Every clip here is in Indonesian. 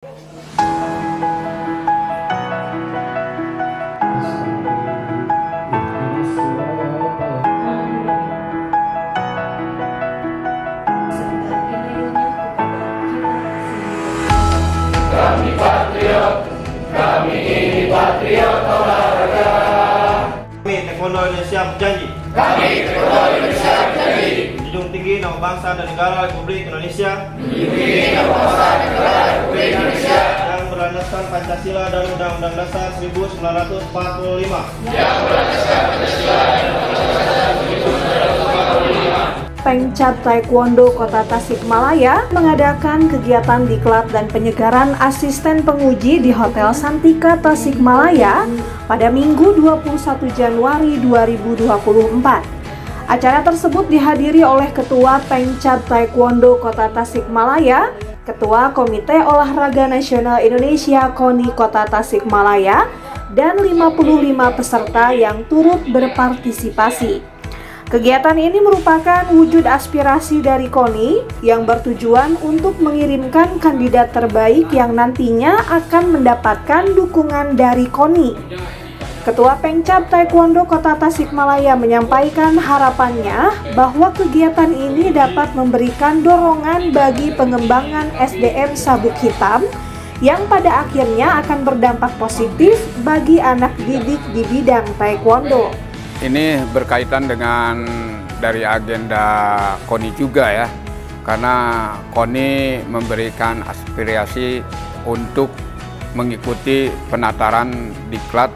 Kami patriot, kami ini patriot Taekwondo Indonesia berjanji. Kami Taekwondo Indonesia berjanji. Menjunjung tinggi nama bangsa dan negara Republik Indonesia. Menjunjung nama bangsa dan negara Republik Indonesia. Yang berlandaskan Pancasila dan Undang-Undang Dasar 1945 yang berlandaskan Pancasila dan Undang-Undang Dasar 1945. Pengcap Taekwondo Kota Tasikmalaya mengadakan kegiatan diklat dan penyegaran asisten penguji di Hotel Santika Tasikmalaya pada Minggu 21 Januari 2024. Acara tersebut dihadiri oleh Ketua Pengcap Taekwondo Kota Tasikmalaya, Ketua Komite Olahraga Nasional Indonesia KONI Kota Tasikmalaya, dan 55 peserta yang turut berpartisipasi. Kegiatan ini merupakan wujud aspirasi dari KONI yang bertujuan untuk mengirimkan kandidat terbaik yang nantinya akan mendapatkan dukungan dari KONI. Ketua Pengcap Taekwondo Kota Tasikmalaya menyampaikan harapannya bahwa kegiatan ini dapat memberikan dorongan bagi pengembangan SDM sabuk hitam yang pada akhirnya akan berdampak positif bagi anak didik di bidang taekwondo. Ini berkaitan dengan dari agenda KONI juga ya, karena KONI memberikan aspirasi untuk mengikuti penataran diklat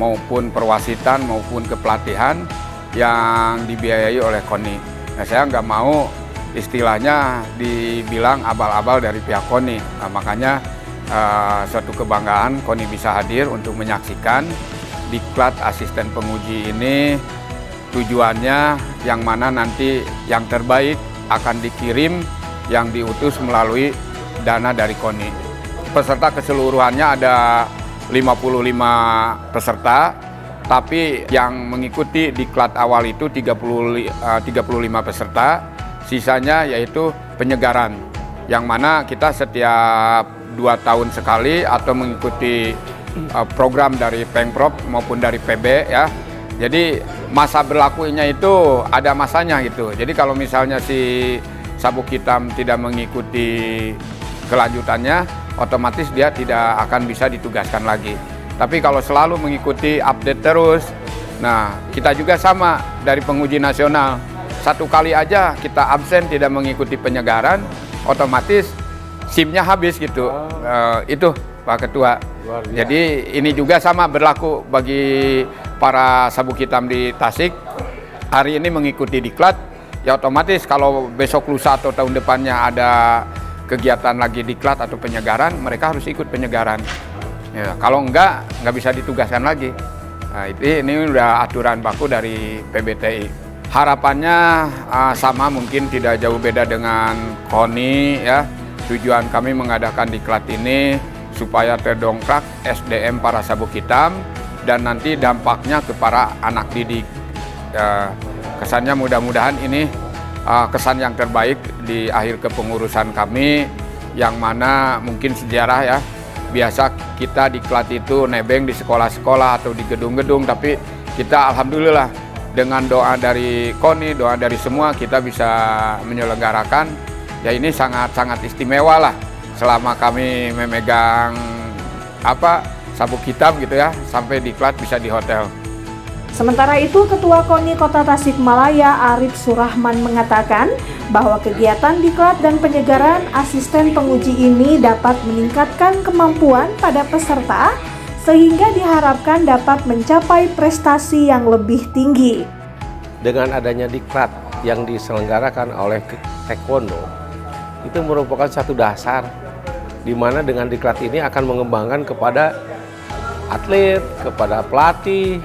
maupun perwasitan maupun kepelatihan yang dibiayai oleh KONI. Nah, saya nggak mau istilahnya dibilang abal-abal dari pihak KONI. Nah, makanya uh, suatu kebanggaan KONI bisa hadir untuk menyaksikan diklat asisten penguji ini tujuannya yang mana nanti yang terbaik akan dikirim yang diutus melalui dana dari KONI. Peserta keseluruhannya ada 55 peserta, tapi yang mengikuti diklat awal itu 30, 35 peserta, sisanya yaitu penyegaran, yang mana kita setiap dua tahun sekali atau mengikuti uh, program dari Pengprov maupun dari PB ya. Jadi masa berlakunya itu ada masanya gitu. Jadi kalau misalnya si sabuk hitam tidak mengikuti kelanjutannya, otomatis dia tidak akan bisa ditugaskan lagi. Tapi kalau selalu mengikuti update terus, nah kita juga sama dari penguji nasional. Satu kali aja kita absen tidak mengikuti penyegaran, otomatis SIM-nya habis gitu. Uh, itu Pak Ketua. Jadi ini juga sama berlaku bagi para sabuk hitam di Tasik. Hari ini mengikuti diklat, ya otomatis kalau besok lusa atau tahun depannya ada kegiatan lagi diklat atau penyegaran, mereka harus ikut penyegaran. Ya, kalau enggak, nggak bisa ditugaskan lagi. Nah, itu ini udah aturan baku dari PBTI. Harapannya uh, sama mungkin tidak jauh beda dengan KONI ya. Tujuan kami mengadakan diklat ini supaya terdongkrak SDM para sabuk hitam dan nanti dampaknya ke para anak didik. Ya, kesannya mudah-mudahan ini uh, kesan yang terbaik di akhir kepengurusan kami yang mana mungkin sejarah ya biasa kita diklat itu nebeng di sekolah-sekolah atau di gedung-gedung tapi kita alhamdulillah dengan doa dari KONI, doa dari semua kita bisa menyelenggarakan ya ini sangat-sangat istimewa lah selama kami memegang apa sabuk hitam gitu ya sampai diklat bisa di hotel. Sementara itu, Ketua KONI Kota Tasikmalaya Arif Surahman mengatakan bahwa kegiatan diklat dan penyegaran asisten penguji ini dapat meningkatkan kemampuan pada peserta sehingga diharapkan dapat mencapai prestasi yang lebih tinggi. Dengan adanya diklat yang diselenggarakan oleh Taekwondo, itu merupakan satu dasar di mana dengan diklat ini akan mengembangkan kepada atlet, kepada pelatih,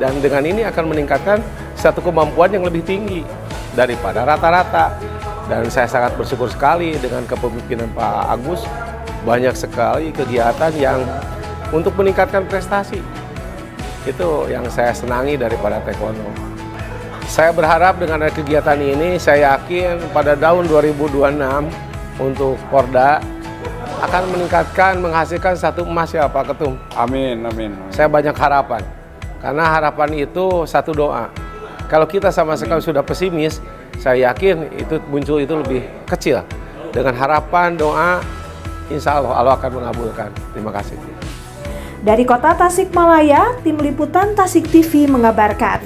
dan dengan ini akan meningkatkan satu kemampuan yang lebih tinggi daripada rata-rata. Dan saya sangat bersyukur sekali dengan kepemimpinan Pak Agus, banyak sekali kegiatan yang untuk meningkatkan prestasi. Itu yang saya senangi daripada taekwondo. Saya berharap dengan kegiatan ini, saya yakin pada tahun 2026 untuk Porda akan meningkatkan, menghasilkan satu emas ya Pak Ketum. Amin, amin. Saya banyak harapan. Karena harapan itu satu doa. Kalau kita sama sekali sudah pesimis, saya yakin itu muncul itu lebih kecil. Dengan harapan, doa, insya Allah Allah akan mengabulkan. Terima kasih. Dari kota Tasikmalaya, tim liputan Tasik TV mengabarkan.